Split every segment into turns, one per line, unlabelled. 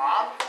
啊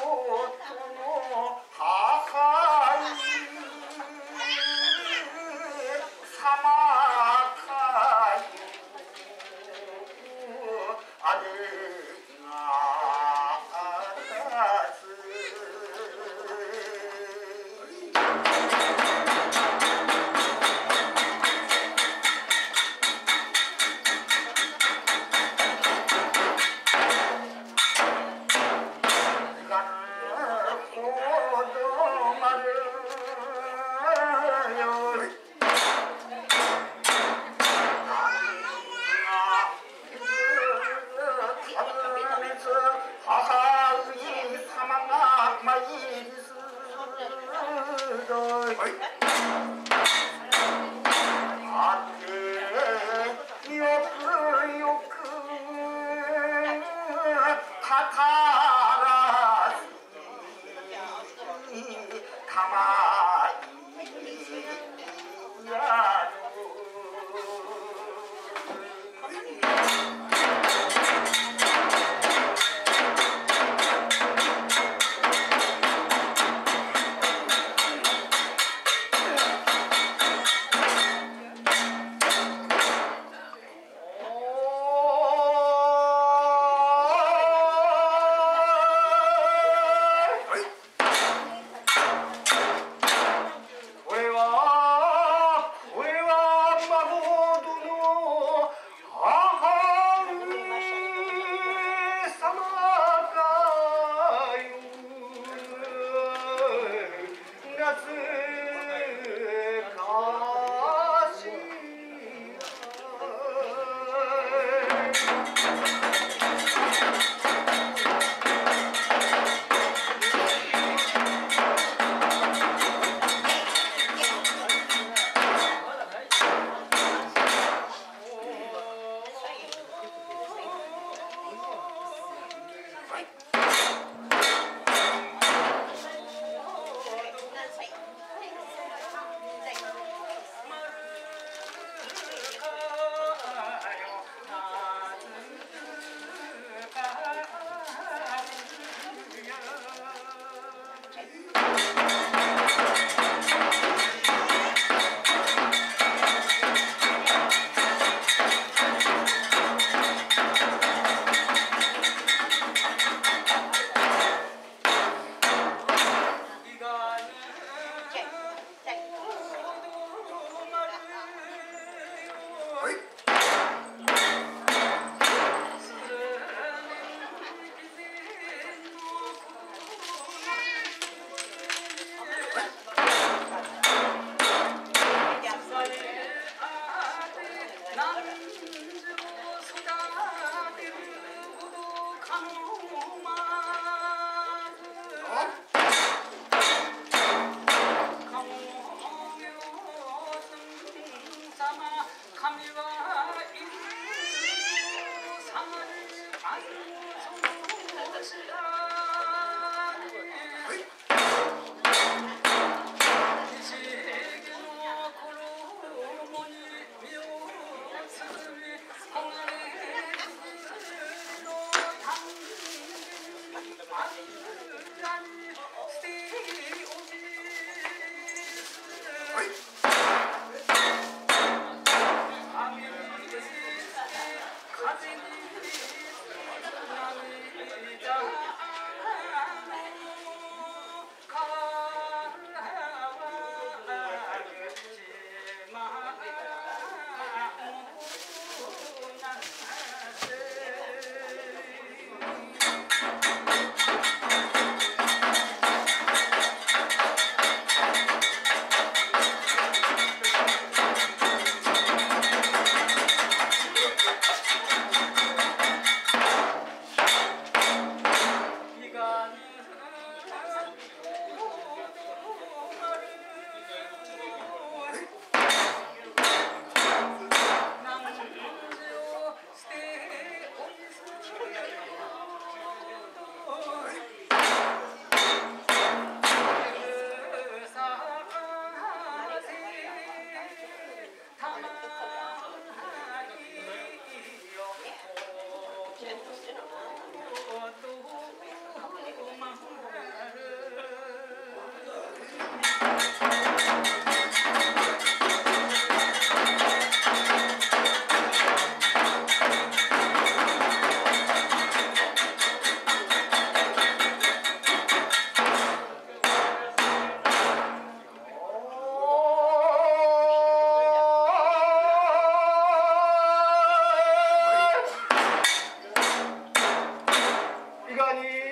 Everybody!